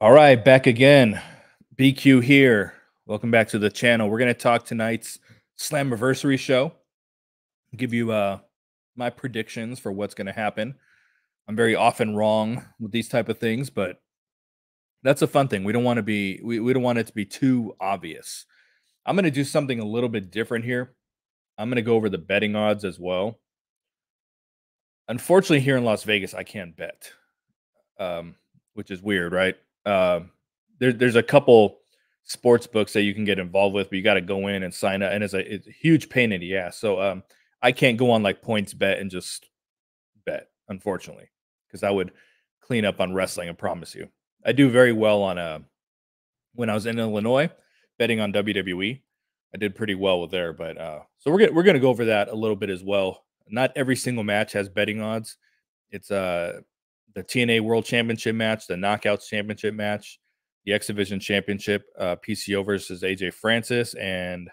All right, back again. BQ here. Welcome back to the channel. We're going to talk tonight's Slam Slammiversary show. Give you uh my predictions for what's going to happen. I'm very often wrong with these type of things, but that's a fun thing. We don't want to be we, we don't want it to be too obvious. I'm going to do something a little bit different here. I'm going to go over the betting odds as well. Unfortunately, here in Las Vegas, I can't bet, um, which is weird, right? Uh, there, there's a couple sports books that you can get involved with, but you got to go in and sign up, and it's a, it's a huge pain in the ass. So um, I can't go on like PointsBet and just bet, unfortunately, because I would clean up on wrestling. I promise you. I do very well on uh when I was in Illinois betting on WWE. I did pretty well with there, but uh, so we're gonna we're gonna go over that a little bit as well. Not every single match has betting odds. It's uh the TNA World Championship match, the Knockouts Championship match, the X Division Championship, uh, PCO versus AJ Francis, and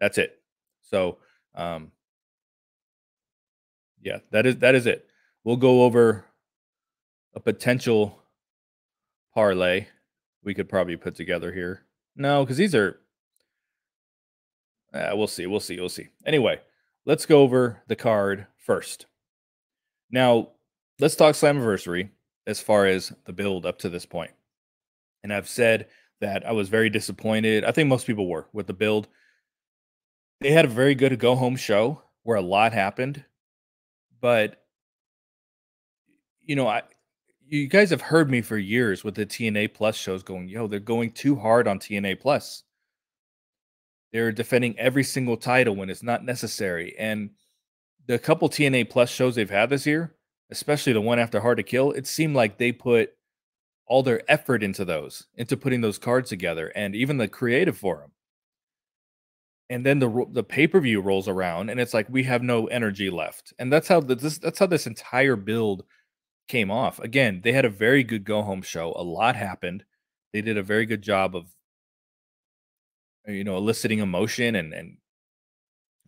that's it. So, um, yeah, that is that is it. We'll go over a potential parlay we could probably put together here. No, because these are. Uh, we'll see. We'll see. We'll see. Anyway, let's go over the card first. Now, let's talk Slammiversary as far as the build up to this point. And I've said that I was very disappointed. I think most people were with the build. They had a very good go home show where a lot happened, but you know, I you guys have heard me for years with the TNA Plus shows going, yo, they're going too hard on TNA Plus. They're defending every single title when it's not necessary. And the couple TNA Plus shows they've had this year, especially the one after Hard to Kill, it seemed like they put all their effort into those, into putting those cards together, and even the creative for them. And then the the pay per view rolls around, and it's like we have no energy left, and that's how the, this that's how this entire build came off. Again, they had a very good go home show. A lot happened. They did a very good job of you know eliciting emotion and and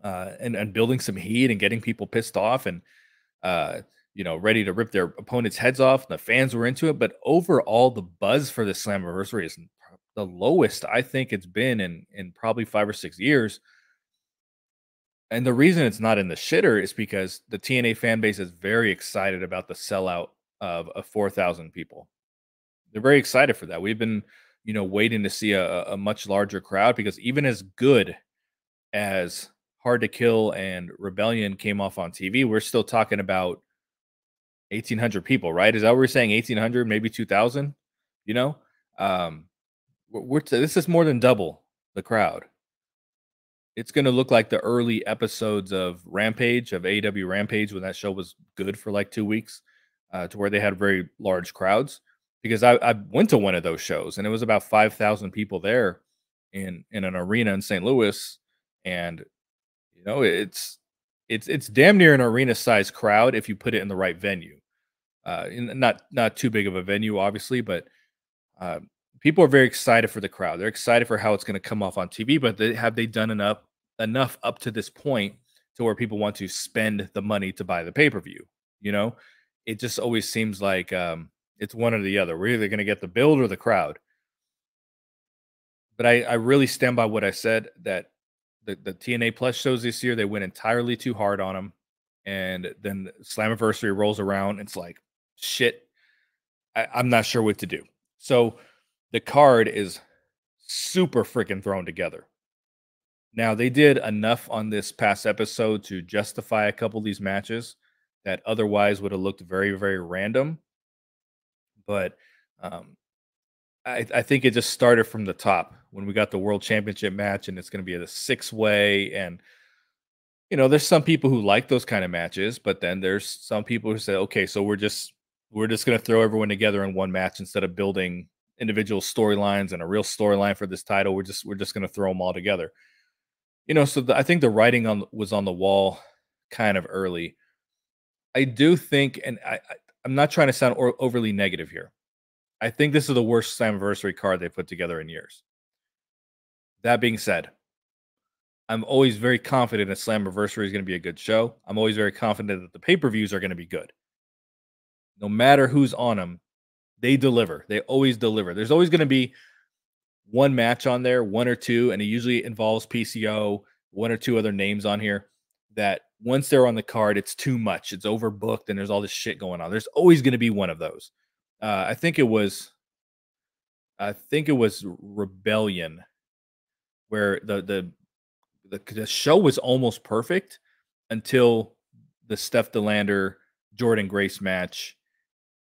uh and, and building some heat and getting people pissed off and uh you know ready to rip their opponents heads off the fans were into it but overall the buzz for the slammiversary is the lowest i think it's been in in probably five or six years. And the reason it's not in the shitter is because the tna fan base is very excited about the sellout of, of 4000 people. They're very excited for that. We've been you know, waiting to see a, a much larger crowd because even as good as Hard to Kill and Rebellion came off on TV, we're still talking about 1800 people, right? Is that what we're saying? 1800, maybe 2000, you know? Um, we're, t- this is more than double the crowd. It's going to look like the early episodes of Rampage, of AEW Rampage, when that show was good for like two weeks, uh, to where they had very large crowds because I, I went to one of those shows and it was about 5,000 people there in in an arena in St. Louis and you know it's it's it's damn near an arena size crowd if you put it in the right venue. Uh, not not too big of a venue obviously, but uh, people are very excited for the crowd. They're excited for how it's going to come off on TV, but they, have they done enough enough up to this point to where people want to spend the money to buy the pay-per-view, you know? It just always seems like um it's one or the other. We're either going to get the build or the crowd. But I, I really stand by what I said that the, the TNA Plus shows this year, they went entirely too hard on them. And then Slammiversary rolls around. It's like, shit, I, I'm not sure what to do. So the card is super freaking thrown together. Now, they did enough on this past episode to justify a couple of these matches that otherwise would have looked very, very random but um, I, I think it just started from the top when we got the world championship match, and it's going to be a six way. And you know, there's some people who like those kind of matches, but then there's some people who say, okay, so we're just we're just going to throw everyone together in one match instead of building individual storylines and a real storyline for this title. We're just we're just going to throw them all together. You know, so the, I think the writing on was on the wall kind of early. I do think, and I, I'm not trying to sound or, overly negative here. I think this is the worst Slammiversary card they put together in years. That being said, I'm always very confident that Slammiversary is going to be a good show. I'm always very confident that the pay per views are going to be good. No matter who's on them, They deliver. They always deliver. There's always going to be one match on there, one or two, and it usually involves PCO, one or two other names on here that once they're on the card, it's too much. It's overbooked and there's all this shit going on. There's always going to be one of those. Uh, I think it was, I think it was Rebellion, where the the the, the show was almost perfect until the Steph Delander Jordynne Grace match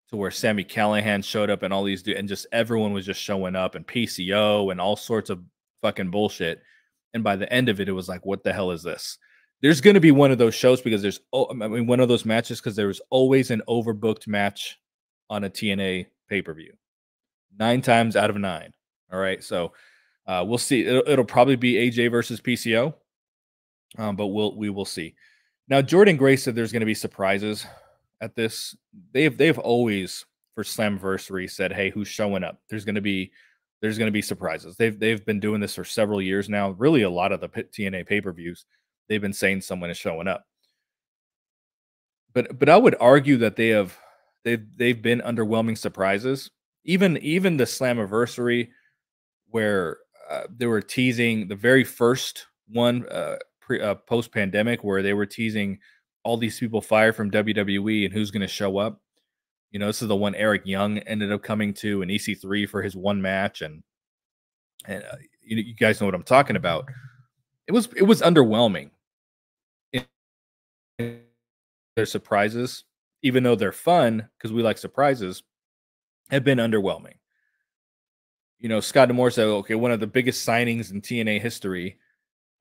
to where Sami Callihan showed up and all these and just everyone was just showing up and PCO and all sorts of fucking bullshit. And by the end of it, it was like, what the hell is this? There's going to be one of those shows because there's, oh, I mean, one of those matches because there was always an overbooked match on a TNA pay per view. Nine times out of nine. All right. So uh, we'll see. It'll, it'll, probably be AJ versus PCO, um, but we'll we will see. Now Jordynne Grace said there's going to be surprises at this. They've they've always for Slammiversary said, "Hey, who's showing up?" There's going to be there's going to be surprises. They've they've been doing this for several years now. Really, a lot of the TNA pay per views, they've been saying someone is showing up. But but I would argue that they have they've they've been underwhelming surprises. Even even the Slammiversary, where uh, they were teasing the very first one uh, uh, post pandemic, where they were teasing all these people fired from WWE and who's going to show up. You know, this is the one Eric Young ended up coming to and EC3 for his one match, and and uh, you, you guys know what I'm talking about. It was it was underwhelming. Their surprises, even though they're fun because we like surprises, have been underwhelming you know, Scott D'Amore said, okay, one of the biggest signings in TNA history.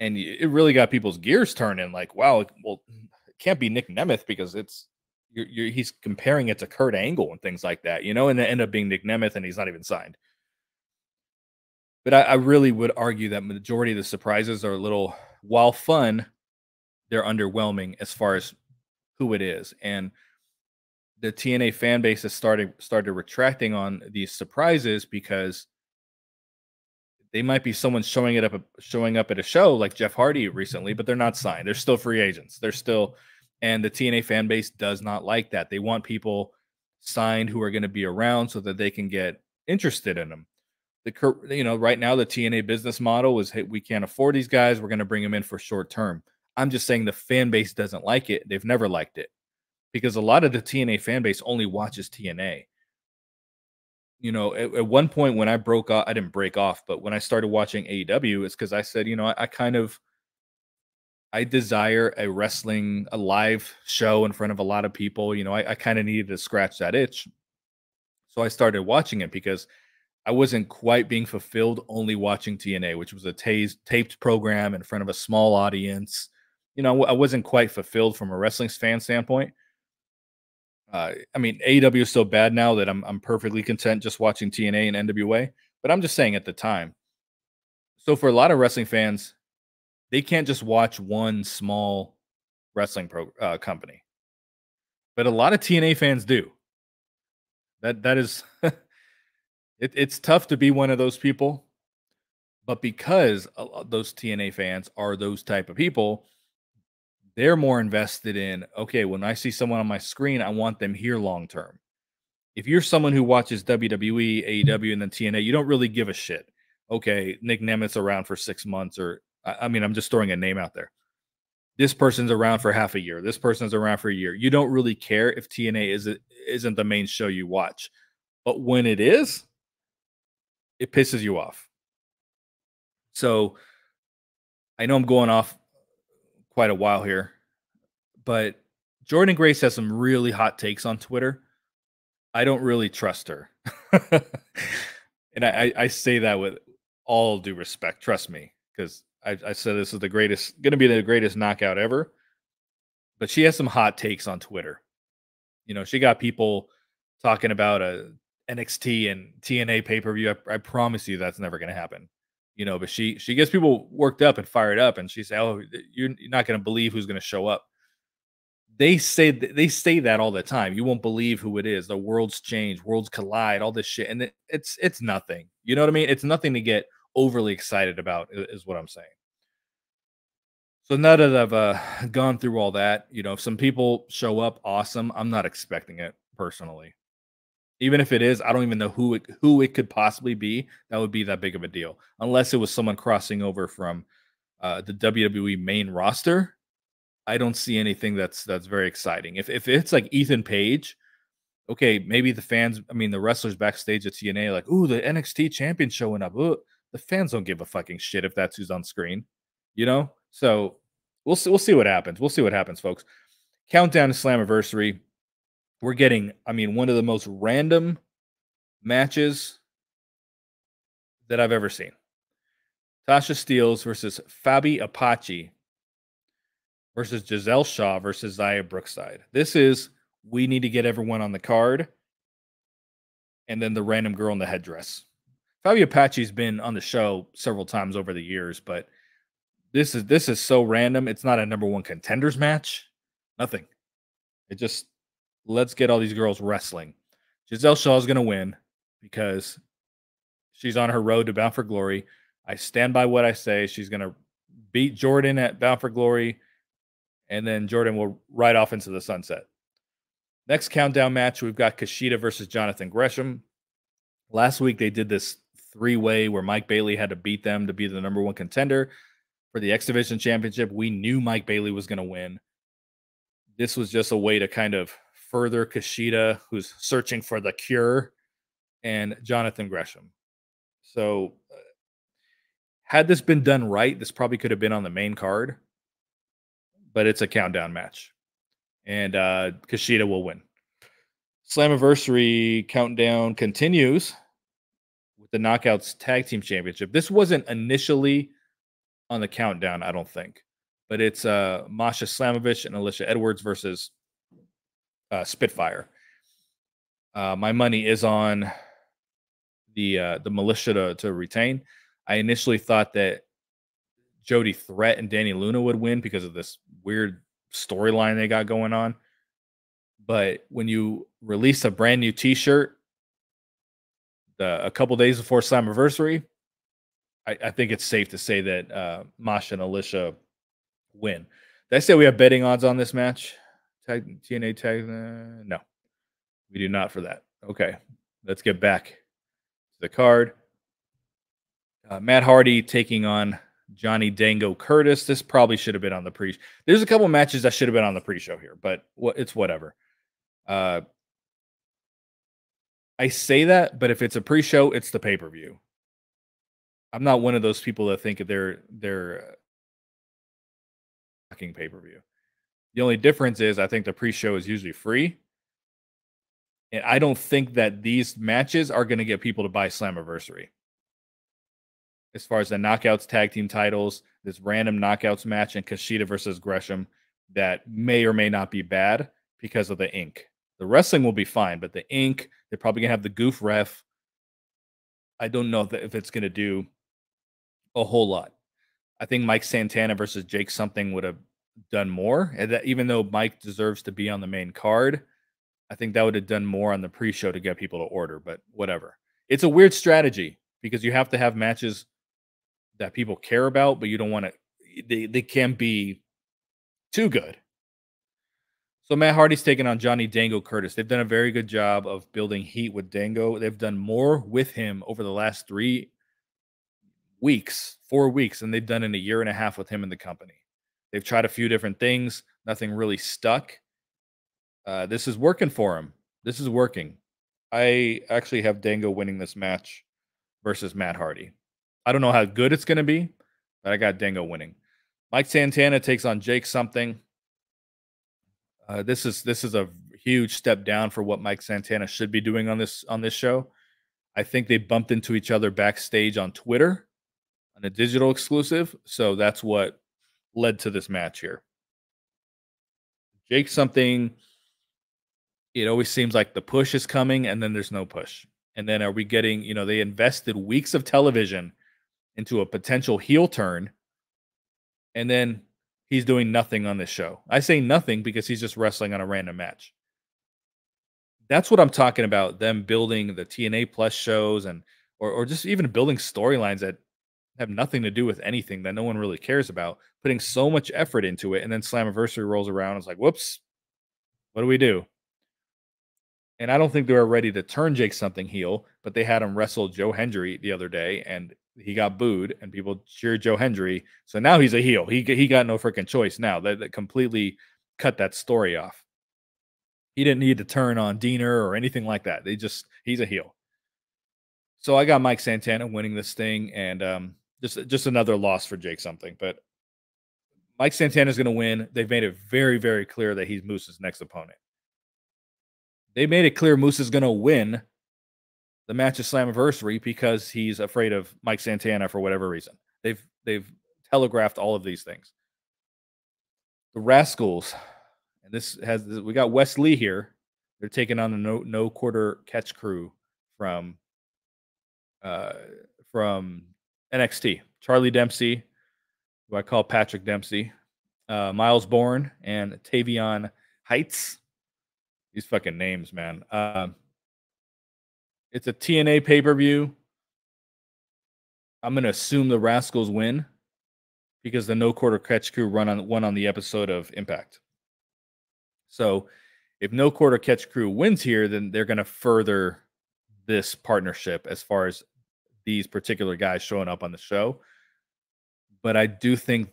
And it really got people's gears turning like, wow, well, it can't be Nick Nemeth because it's, you're, you're, he's comparing it to Kurt Angle and things like that, you know, and it end up being Nick Nemeth and he's not even signed. But I, I really would argue that majority of the surprises are a little, while fun, they're underwhelming as far as who it is. And the TNA fan base has started started retracting on these surprises because they might be someone showing it up showing up at a show like Jeff Hardy recently, but they're not signed. They're still free agents. They're still and the TNA fan base does not like that. They want people signed who are going to be around so that they can get interested in them. The you know right now the TNA business model is hey we can't afford these guys. We're going to bring them in for short term. I'm just saying the fan base doesn't like it. They've never liked it because a lot of the TNA fan base only watches TNA you know, at, at, one point when I broke off, I didn't break off, but when I started watching AEW, it's because I said, you know, I, I, kind of I desire a wrestling, a live show in front of a lot of people. You know, I, I kind of needed to scratch that itch. So I started watching it because I wasn't quite being fulfilled only watching TNA, which was a taped program in front of a small audience. You know, I wasn't quite fulfilled from a wrestling fan standpoint. Uh, I mean, AEW is so bad now that I'm I'm perfectly content just watching TNA and NWA. But I'm just saying at the time. So for a lot of wrestling fans, they can't just watch one small wrestling pro uh, company. But a lot of TNA fans do. That that is, it, it's tough to be one of those people. But because those TNA fans are those type of people, they're more invested in okay when i see someone on my screen i want them here long term. If you're someone who watches wwe mm-hmm. aew and then tna you don't really give a shit. Okay nick nemeth's around for six months or i mean i'm just throwing a name out there. This person's around for half a year. This person's around for a year. You don't really care if tna is isn't the main show you watch. But when it is it pisses you off. So i know i'm going off quite a while here, but Jordynne Grace has some really hot takes on Twitter. I don't really trust her. and I, I, say that with all due respect. Trust me, because I, I said this is the greatest, going to be the greatest knockout ever. But she has some hot takes on Twitter. You know, she got people talking about uh, a NXT and TNA pay per view. I, I, promise you that's never going to happen you know, but she she gets people worked up and fired up, and she says, "Oh, you're not going to believe who's going to show up." They say they say that all the time. You won't believe who it is. The worlds change, worlds collide, all this shit, and it, it's it's nothing. You know what I mean? It's nothing to get overly excited about, is what I'm saying. So now that I've uh, gone through all that, you know, if some people show up, awesome. I'm not expecting it personally. Even if it is, I don't even know who it, who it could possibly be. That would be that big of a deal, unless it was someone crossing over from uh, the WWE main roster. I don't see anything that's that's very exciting. If if it's like Ethan Page, okay, maybe the fans, I mean the wrestlers backstage at TNA, like, ooh, the NXT champion showing up. Ooh, the fans don't give a fucking shit if that's who's on screen, you know. So we'll see. We'll see what happens. We'll see what happens, folks. Countdown to Slammiversary. We're getting, I mean, one of the most random matches that I've ever seen. Tasha Steelz versus Fabi Apache versus Giselle Shaw versus Xia Brookside. This is we need to get everyone on the card, and then the random girl in the headdress. Fabi Apache's been on the show several times over the years, but this is this is so random. It's not a number one contenders match. Nothing. It just let's get all these girls wrestling. Giselle Shaw is going to win because she's on her road to Bound for Glory. I stand by what I say. She's going to beat Jordan at Bound for Glory, and then Jordan will ride off into the sunset. Next countdown match, we've got Kushida versus Jonathan Gresham. Last week, they did this three way where Mike Bailey had to beat them to be the number one contender for the X Division Championship. We knew Mike Bailey was going to win. This was just a way to kind of further Kushida, who's searching for the cure, and Jonathan Gresham. So, uh, had this been done right, this probably could have been on the main card, but it's a countdown match and uh, will win. Slammiversary countdown continues with the Knockouts Tag Team Championship. This wasn't initially on the countdown, I don't think, but it's uh, Masha Slamovich and Alisha Edwards versus uh, Spitfire. Uh, my money is on the uh, the militia to, to retain. I initially thought that Jody Threat and Dani Luna would win because of this weird storyline they got going on. But when you release a brand new T-shirt the, a couple days before Slammiversary, I, I think it's safe to say that uh, Masha and Alisha win. Did I say we have betting odds on this match? Tag, TNA tag? Uh, no, we do not for that. Okay, let's get back to the card. Uh, Matt Hardy taking on Johnny Dango Curtis. This probably should have been on the pre. There's a couple matches that should have been on the pre-show here, but it's whatever. Uh, I say that, but if it's a pre-show, it's the pay-per-view. I'm not one of those people that think they're they're fucking pay-per-view. The only difference is I think the pre-show is usually free. And I don't think that these matches are going to get people to buy Slammiversary as far as the knockouts tag team titles, this random knockouts match and Kushida versus Gresham that may or may not be bad because of the ink. The wrestling will be fine, but the ink, they're probably gonna have the goof ref. I don't know if it's gonna do a whole lot. I think Mike Santana versus Jake something would have done more. And that even though Mike deserves to be on the main card, I think that would have done more on the pre-show to get people to order, but whatever. It's a weird strategy because you have to have matches that people care about, but you don't want to. They they can be too good. So Matt Hardy's taking on Johnny Dango Curtis. They've done a very good job of building heat with Dango. They've done more with him over the last three weeks, four weeks, than they've done in a year and a half with him in the company. They've tried a few different things. Nothing really stuck. Uh, this is working for him. This is working. I actually have Dango winning this match versus Matt Hardy. I don't know how good it's going to be, but I got Dango winning. Mike Santana takes on Jake something. Uh, this is this is a huge step down for what Mike Santana should be doing on this on this show. I think they bumped into each other backstage on Twitter on a digital exclusive, so that's what led to this match here. Jake something it always seems like the push is coming and then there's no push. And then are we getting, you know, they invested weeks of television into a potential heel turn, and then he's doing nothing on this show. I say nothing because he's just wrestling on a random match. That's what I'm talking about. Them building the TNA Plus shows and or or just even building storylines that have nothing to do with anything that no one really cares about, putting so much effort into it, and then Slammiversary rolls around. It's like, whoops, what do we do? And I don't think they were ready to turn Jake something heel, but they had him wrestle Joe Hendry the other day, and he got booed, and people cheered Joe Hendry. So now he's a heel. He he got no freaking choice now. That, that completely cut that story off. He didn't need to turn on Deaner or anything like that. They just he's a heel. So I got Mike Santana winning this thing, and um, just just another loss for Jake something. But Mike Santana is going to win. They've made it very very clear that he's Moose's next opponent. They made it clear Moose is going to win the match of Slammiversary because he's afraid of Mike Santana for whatever reason. They've they've telegraphed all of these things. The Rascals, and this has we got Wes Lee here. They're taking on the no no quarter catch crew from uh from NXT. Charlie Dempsey, who I call Patrick Dempsey, uh, Myles Borne, and Tavion Heights. These fucking names, man. Uh, it's a TNA pay per view. I'm gonna assume the Rascals win because the No Quarter Catch Crew run on one on the episode of Impact. So, if No Quarter Catch Crew wins here, then they're gonna further this partnership as far as these particular guys showing up on the show. But I do think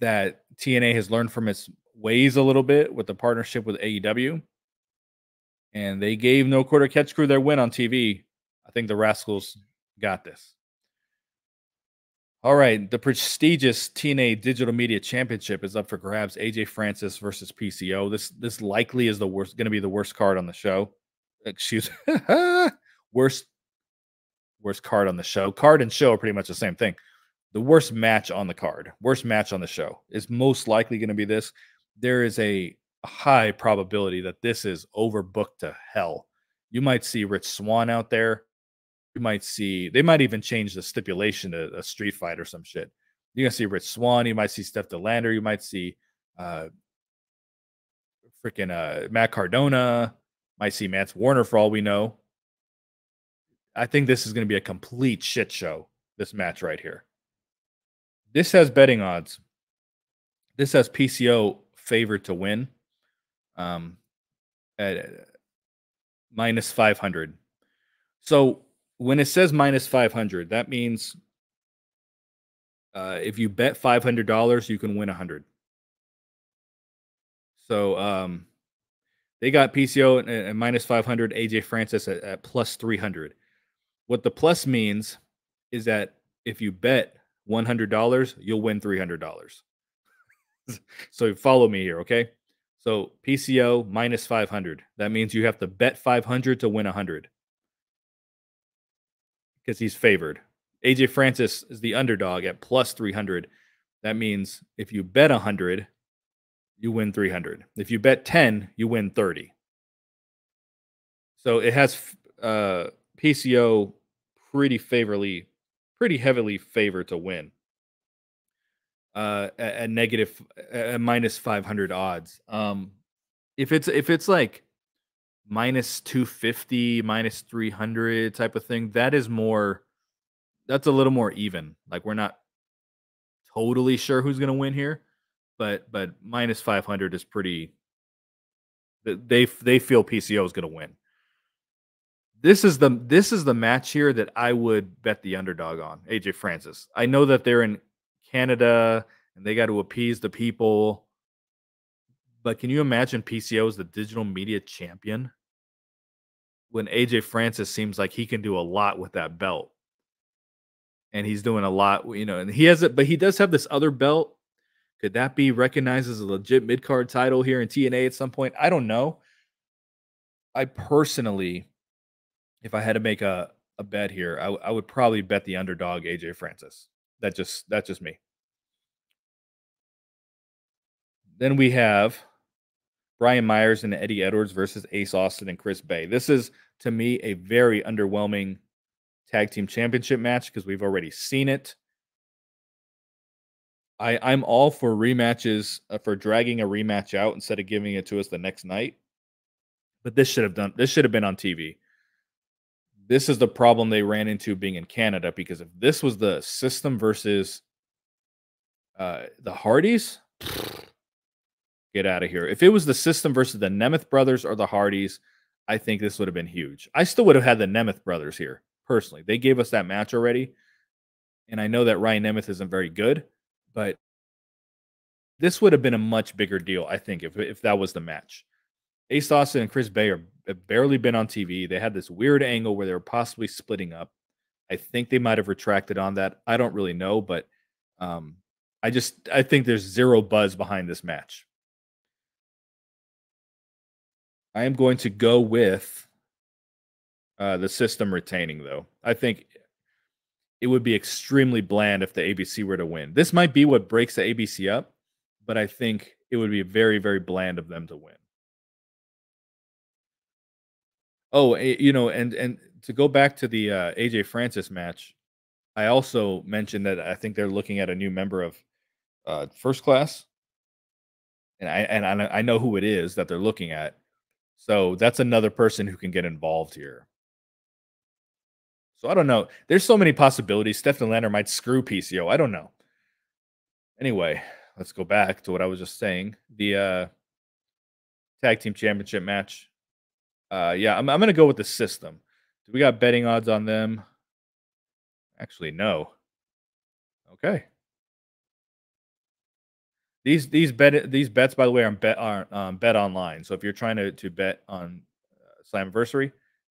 that TNA has learned from its ways a little bit with the partnership with AEW and they gave No Quarter Catch Crew their win on TV. I think the Rascals got this. All right, the prestigious TNA Digital Media Championship is up for grabs. AJ Francis versus PCO. This this likely is the worst going to be the worst card on the show. Excuse me. worst worst card on the show. Card and show are pretty much the same thing. The worst match on the card, worst match on the show is most likely going to be this. There is a high probability that this is overbooked to hell. You might see Rich Swann out there. You might see they might even change the stipulation to a street fight or some shit. You're gonna see Rich Swann. You might see Steph DeLander. You might see uh freaking uh Matt Cardona. Might see Mance Warner for all we know. I think this is gonna be a complete shit show. This match right here. This has betting odds. This has PCO favored to win um, at minus 500. So when it says minus 500, that means uh, if you bet $500, you can win a 100. So um, they got PCO at, at minus 500, AJ Francis at, at plus 300. What the plus means is that if you bet $100, you'll win $300. so follow me here, okay? So PCO minus 500. That means you have to bet 500 to win 100 because he's favored. AJ Francis is the underdog at plus 300. That means if you bet 100, you win 300. If you bet 10, you win 30. So it has uh, PCO pretty favorably, pretty heavily favored to win. Uh a, negative a minus 500 odds. Um if it's if it's like minus 250 minus 300 type of thing that is more that's a little more even. Like we're not totally sure who's going to win here but but minus 500 is pretty they they feel PCO is going to win this is the this is the match here that I would bet the underdog on AJ Francis I know that they're in Canada and they got to appease the people. But can you imagine PCO as the digital media champion? When AJ Francis seems like he can do a lot with that belt. And he's doing a lot, you know, and he has it, but he does have this other belt. Could that be recognized as a legit mid card title here in TNA at some point? I don't know. I personally, if I had to make a, a bet here, I, I would probably bet the underdog AJ Francis. That just that's just me. Then we have Brian Myers and Eddie Edwards versus Ace Austin and Chris Bey. This is to me a very underwhelming tag team championship match because we've already seen it. I I'm all for rematches uh, for dragging a rematch out instead of giving it to us the next night. But this should have done this should have been on TV this is the problem they ran into being in Canada because if this was the system versus uh, the Hardys, get out of here. If it was the system versus the Nemeth brothers or the Hardys, I think this would have been huge. I still would have had the Nemeth brothers here personally. They gave us that match already. And I know that Ryan Nemeth isn't very good, but this would have been a much bigger deal, I think, if, if that was the match. Ace Austin and Chris Bey are, have barely been on TV. They had this weird angle where they were possibly splitting up. I think they might have retracted on that. I don't really know, but um, I just I think there's zero buzz behind this match. I am going to go with uh, the system retaining, though. I think it would be extremely bland if the ABC were to win. This might be what breaks the ABC up, but I think it would be very, very bland of them to win. Oh, eh, you know, and and to go back to the uh, AJ Francis match, I also mentioned that I think they're looking at a new member of uh, First Class, and I and I know who it is that they're looking at. So that's another person who can get involved here. So I don't know. There's so many possibilities. Steph De Lander might screw PCO. I don't know. Anyway, let's go back to what I was just saying. The uh, tag team championship match. Uh, yeah, I'm, I'm going to go with the system. Do we got betting odds on them? Actually, no. Okay. These these bet these bets, by the way, are bet are um, bet online. So if you're trying to to bet on uh,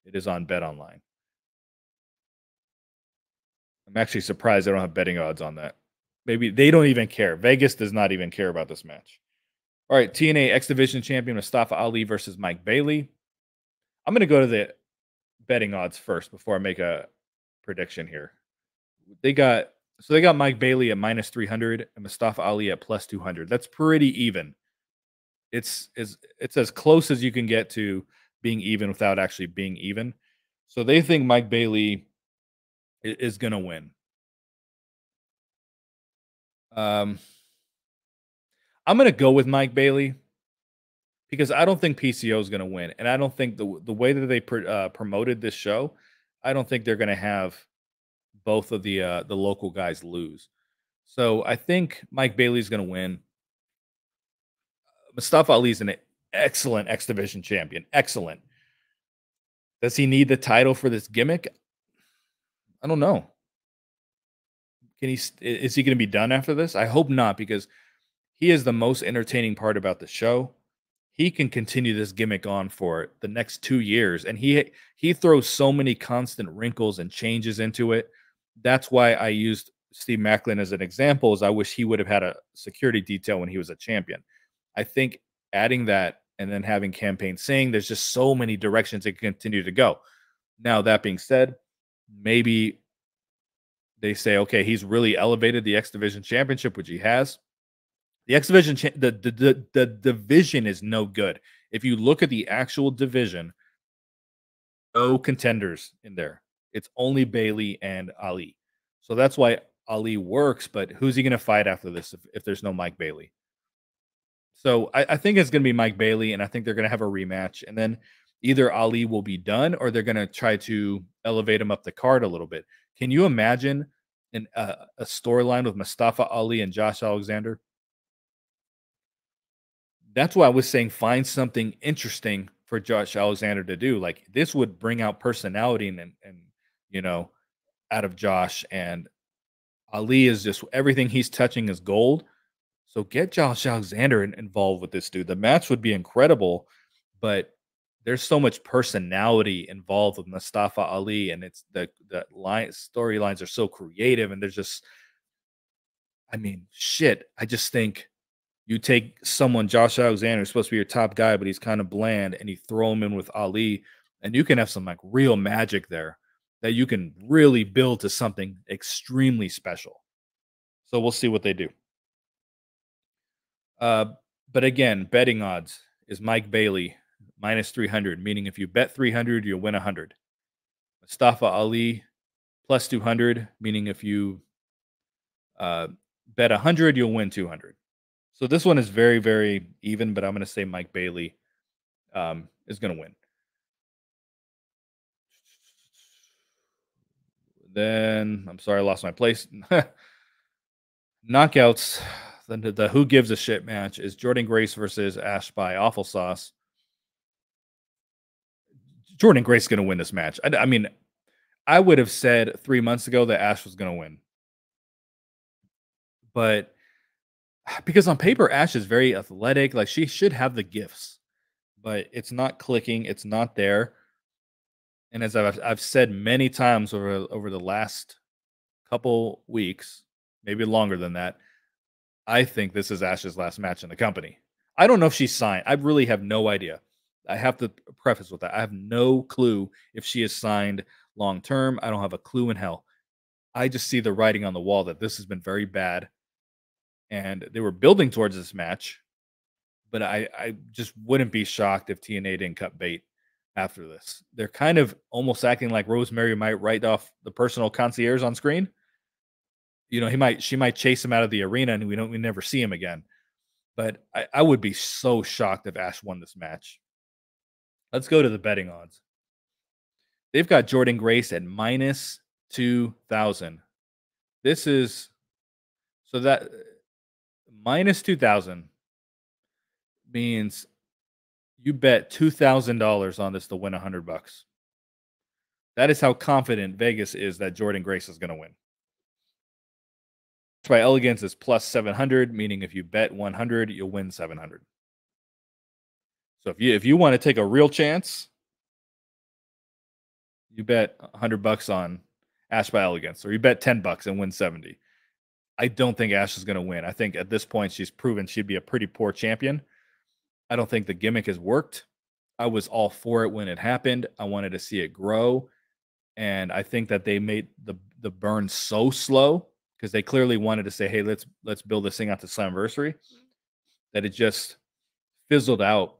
it is on Bet Online. I'm actually surprised I don't have betting odds on that. Maybe they don't even care. Vegas does not even care about this match. All right, TNA X Division champion Mustafa Ali versus Mike Bailey. I'm going to go to the betting odds first before I make a prediction here. They got so they got Mike Bailey at minus 300 and Mustafa Ali at plus 200. That's pretty even. It's is it's as close as you can get to being even without actually being even. So they think Mike Bailey is going to win. Um, I'm going to go with Mike Bailey because I don't think PCO is going to win, and I don't think the the way that they pr- uh, promoted this show, I don't think they're going to have both of the uh, the local guys lose. So I think Mike Bailey's going to win. Mustafa Ali's an excellent X Division champion. Excellent. Does he need the title for this gimmick? I don't know. Can he? Is he going to be done after this? I hope not, because he is the most entertaining part about the show. He can continue this gimmick on for the next two years, and he he throws so many constant wrinkles and changes into it. That's why I used Steve Maclin as an example. Is I wish he would have had a security detail when he was a champion. I think adding that and then having campaign saying there's just so many directions it can continue to go. Now that being said, maybe they say, okay, he's really elevated the X Division Championship, which he has. The X Division, the, the, the, the division is no good. If you look at the actual division, no contenders in there. It's only Bailey and Ali. So that's why Ali works, but who's he going to fight after this if, if there's no Mike Bailey? So I, I think it's going to be Mike Bailey, and I think they're going to have a rematch. And then either Ali will be done or they're going to try to elevate him up the card a little bit. Can you imagine an, uh, a storyline with Mustafa Ali and Josh Alexander? That's why I was saying find something interesting for Josh Alexander to do. Like this would bring out personality and, and you know, out of Josh. And Ali is just everything he's touching is gold. So get Josh Alexander involved with this dude. The match would be incredible, but there's so much personality involved with Mustafa Ali, and it's the the line storylines are so creative, and there's just, I mean, shit. I just think you take someone, Josh Alexander, supposed to be your top guy, but he's kind of bland, and you throw him in with Ali, and you can have some like real magic there that you can really build to something extremely special. So we'll see what they do. Uh, but again, betting odds is Mike Bailey minus 300, meaning if you bet 300, you'll win 100. Mustafa Ali plus 200, meaning if you uh, bet 100, you'll win 200. So this one is very, very even, but I'm going to say Mike Bailey um, is going to win. Then I'm sorry, I lost my place. Knockouts. The, the who gives a shit match is Jordynne Grace versus Ash by Awful Sauce. Jordynne Grace is going to win this match. I, I mean, I would have said three months ago that Ash was going to win, but because on paper Ash is very athletic, like she should have the gifts, but it's not clicking. It's not there. And as I've I've said many times over over the last couple weeks, maybe longer than that, I think this is Ash's last match in the company. I don't know if she's signed. I really have no idea. I have to preface with that. I have no clue if she is signed long term. I don't have a clue in hell. I just see the writing on the wall that this has been very bad. And they were building towards this match, but I, I just wouldn't be shocked if TNA didn't cut bait after this. They're kind of almost acting like Rosemary might write off the personal concierge on screen. You know, he might she might chase him out of the arena and we don't we never see him again. But I, I would be so shocked if Ash won this match. Let's go to the betting odds. They've got Jordynne Grace at minus 2,000. This is so that minus 2,000 means you bet $2,000 on this to win 100 bucks. That is how confident Vegas is that jordan Grace is going to win. By elegance is plus 700, meaning if you bet 100, you'll win 700. So if you if you want to take a real chance, you bet 100 bucks on Ash by elegance, or you bet 10 bucks and win 70. I don't think Ash is going to win. I think at this point she's proven she'd be a pretty poor champion. I don't think the gimmick has worked. I was all for it when it happened. I wanted to see it grow. And I think that they made the the burn so slow because they clearly wanted to say, hey, let's let's build this thing out to Slammiversary, that it just fizzled out.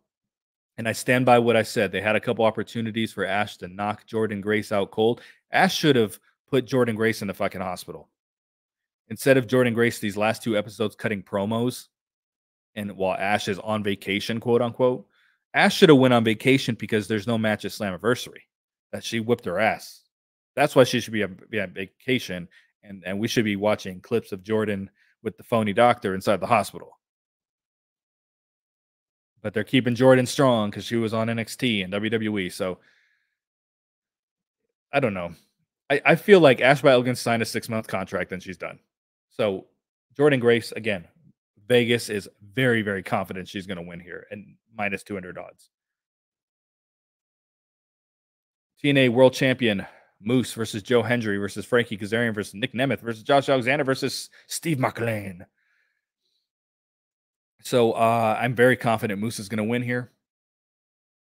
And I stand by what I said. They had a couple opportunities for Ash to knock Jordynne Grace out cold. Ash should have put Jordynne Grace in the fucking hospital. Instead of Jordynne Grace these last two episodes cutting promos and while Ash is on vacation, quote unquote, Ash should have went on vacation because there's no match at Slammiversary. That she whipped her ass. That's why she should be, be on vacation, and and we should be watching clips of Jordan with the phony doctor inside the hospital. But they're keeping Jordan strong because she was on NXT and WWE. So I don't know. I, I feel like Ash by Elegance signed a six month contract and she's done. So Jordynne Grace again, Vegas is very, very confident she's going to win here and minus 200 odds. TNA World Champion Moose versus Joe Hendry versus Frankie Kazarian versus Nick Nemeth versus Josh Alexander versus Steve Maclin. So uh, I'm very confident Moose is going to win here.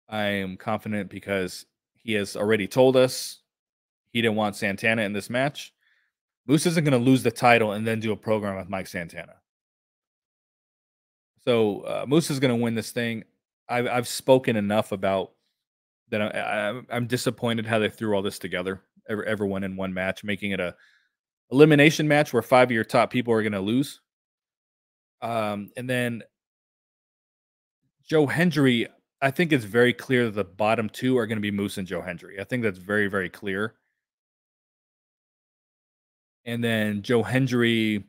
I am confident because he has already told us he didn't want Santana in this match. Moose isn't going to lose the title and then do a program with Mike Santana. So uh, Moose is going to win this thing. I've I've spoken enough about that. I, I, am disappointed how they threw all this together. everyone in one match, making it a elimination match where five of your top people are going to lose. Um, and then Joe Hendry, I think it's very clear that the bottom two are going to be Moose and Joe Hendry. I think that's very very clear. And then Joe Hendry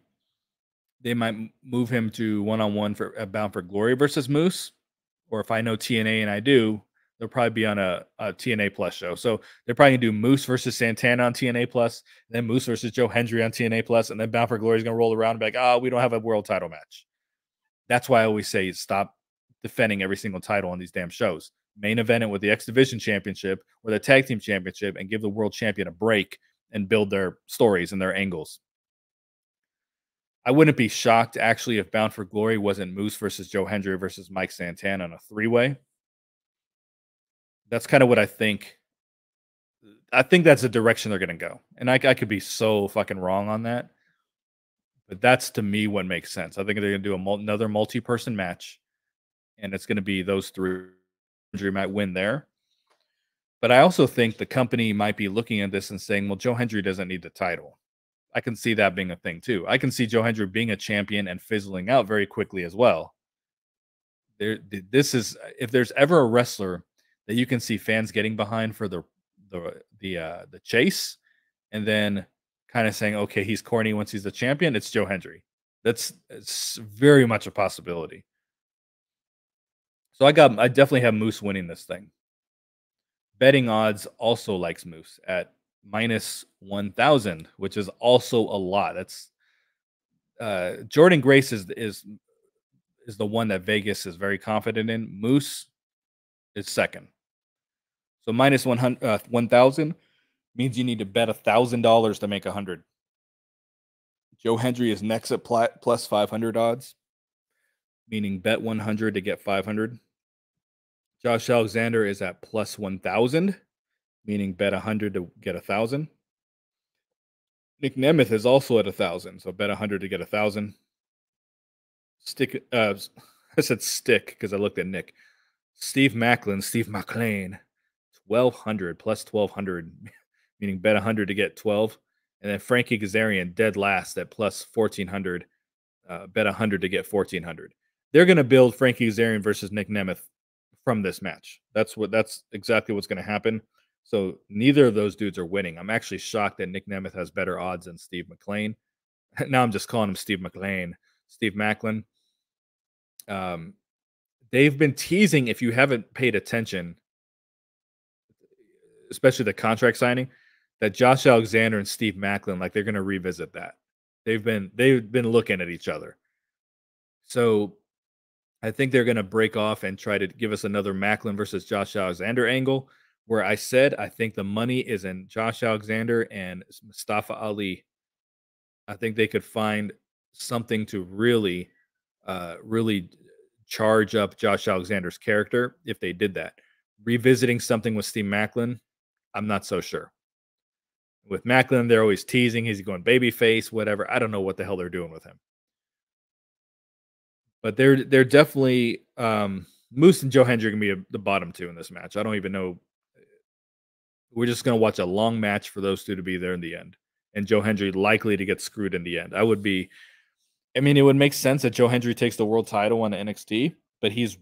they might move him to one on one for uh, Bound for Glory versus Moose. Or if I know TNA and I do, they'll probably be on a, a TNA Plus show. So they're probably gonna do Moose versus Santana on TNA Plus, then Moose versus Joe Hendry on TNA Plus, and then Bound for Glory is gonna roll around and be like, oh, we don't have a world title match. That's why I always say stop defending every single title on these damn shows. Main event it with the X Division Championship or the Tag Team Championship and give the world champion a break and build their stories and their angles. I wouldn't be shocked actually if Bound for Glory wasn't Moose versus Joe Hendry versus Mike Santana on a three way. That's kind of what I think. I think that's the direction they're going to go. And I, I could be so fucking wrong on that. But that's to me what makes sense. I think they're going to do a, another multi person match. And it's going to be those three. Hendry might win there. But I also think the company might be looking at this and saying, well, Joe Hendry doesn't need the title. I can see that being a thing too. I can see Joe Hendry being a champion and fizzling out very quickly as well. There, this is if there's ever a wrestler that you can see fans getting behind for the the the uh, the chase, and then kind of saying, okay, he's corny once he's the champion. It's Joe Hendry. That's it's very much a possibility. So I got I definitely have Moose winning this thing. Betting odds also likes Moose at minus 1000, which is also a lot. That's uh, Jordynne Grace is is is the one that Vegas is very confident in. Moose is second. So minus 100 uh, 1000 means you need to bet $1000 to make 100. Joe Hendry is next at pl- plus 500 odds, meaning bet 100 to get 500. Josh Alexander is at plus 1000, meaning bet 100 to get 1000. Nick Nemeth is also at 1000, so bet 100 to get 1000. Stick, uh, I said stick because I looked at Nick. Steve Maclin, Steve McLean, 1200 plus 1200, meaning bet 100 to get 12. And then Frankie Kazarian, dead last at plus 1400, uh, bet 100 to get 1400. They're going to build Frankie Kazarian versus Nick Nemeth from this match. That's what that's exactly what's going to happen. So neither of those dudes are winning. I'm actually shocked that Nick Nemeth has better odds than Steve McLean. now I'm just calling him Steve McLean, Steve Maclin. Um, they've been teasing if you haven't paid attention, especially the contract signing, that Josh Alexander and Steve Maclin, like they're going to revisit that. They've been they've been looking at each other. So I think they're going to break off and try to give us another Maclin versus Josh Alexander angle. Where I said I think the money is in Josh Alexander and Mustafa Ali. I think they could find something to really, uh, really charge up Josh Alexander's character if they did that. Revisiting something with Steve Maclin, I'm not so sure. With Maclin, they're always teasing. He's going baby face, whatever. I don't know what the hell they're doing with him but they're they're definitely um, Moose and Joe Hendry are gonna be a, the bottom two in this match. I don't even know. We're just gonna watch a long match for those two to be there in the end, and Joe Hendry likely to get screwed in the end. I would be. I mean, it would make sense that Joe Hendry takes the world title on NXT, but he's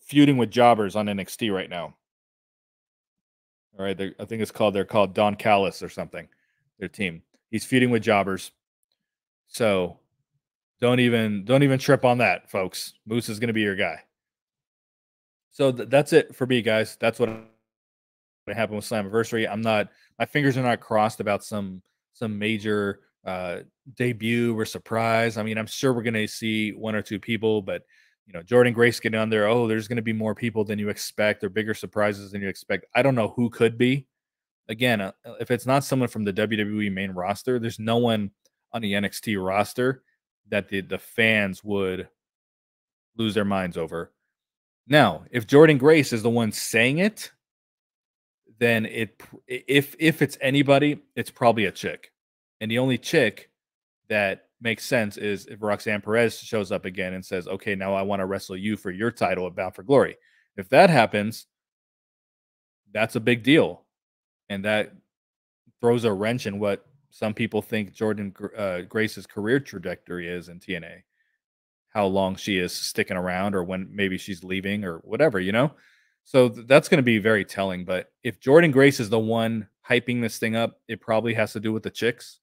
feuding with jobbers on NXT right now. All right, I think it's called they're called Don Callis or something. Their team. He's feuding with jobbers. So don't even don't even trip on that, folks. Moose is going to be your guy. So th- that's it for me, guys. That's what happened with Slammiversary. I'm not my fingers are not crossed about some some major uh debut or surprise. I mean, I'm sure we're going to see one or two people, but you know, Jordynne Grace getting on there. Oh, there's going to be more people than you expect, or bigger surprises than you expect. I don't know who could be. Again, uh, if it's not someone from the WWE main roster, there's no one on the NXT roster that the, the fans would lose their minds over. Now, if Jordynne Grace is the one saying it, then it if if it's anybody, it's probably a chick. And the only chick that makes sense is if Roxanne Perez shows up again and says, "Okay, now I want to wrestle you for your title at Bound for Glory." If that happens, that's a big deal, and that throws a wrench in what some people think Jordynne uh, Grace's career trajectory is in TNA, how long she is sticking around, or when maybe she's leaving, or whatever, you know. So th- that's going to be very telling. But if Jordynne Grace is the one hyping this thing up, it probably has to do with the chicks.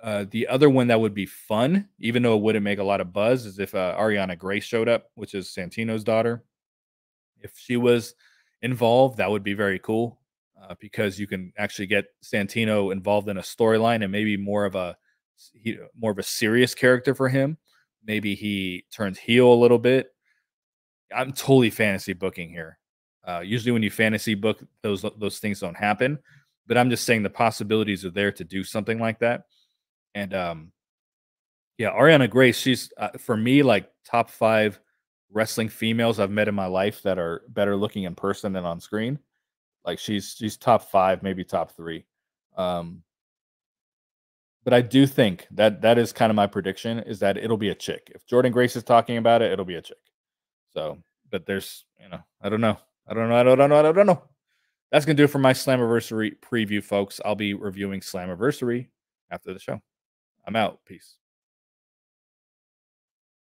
Uh, the other one that would be fun, even though it wouldn't make a lot of buzz, is if uh, Ariana Grace showed up, which is Santino's daughter. If she was involved, that would be very cool uh, because you can actually get Santino involved in a storyline and maybe more of a he, more of a serious character for him. Maybe he turns heel a little bit. I'm totally fantasy booking here. Uh, usually, when you fantasy book, those those things don't happen. But I'm just saying the possibilities are there to do something like that. And um, yeah, Ariana Grace, she's uh, for me like top five wrestling females I've met in my life that are better looking in person than on screen. Like she's she's top five, maybe top three. Um, but I do think that that is kind of my prediction is that it'll be a chick. If Jordynne Grace is talking about it, it'll be a chick. So, but there's, you know, I don't know. I don't know. I don't know. I don't know. That's to do it for my Slammiversary preview, folks. I'll be reviewing Slammiversary after the show. I'm out. Peace.